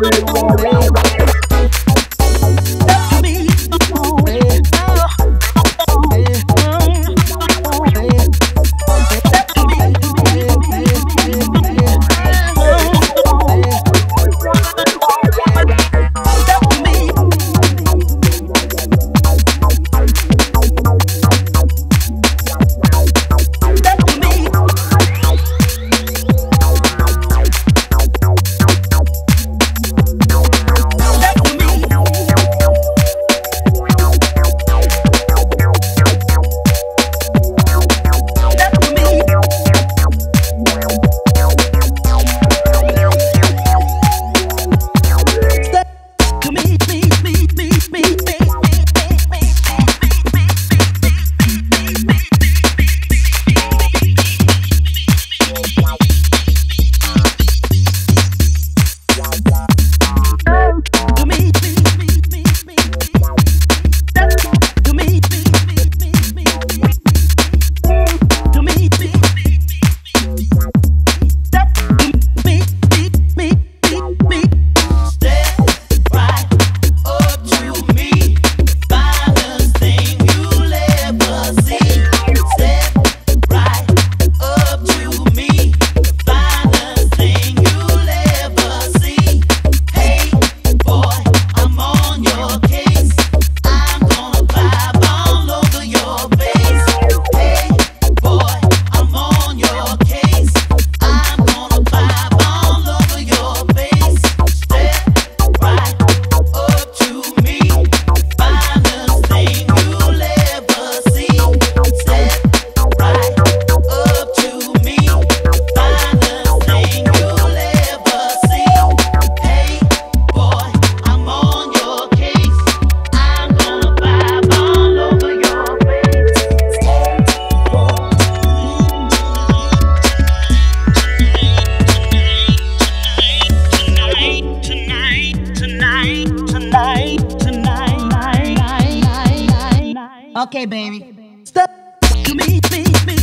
Oh. Okay, baby. Stop. Me, me, me.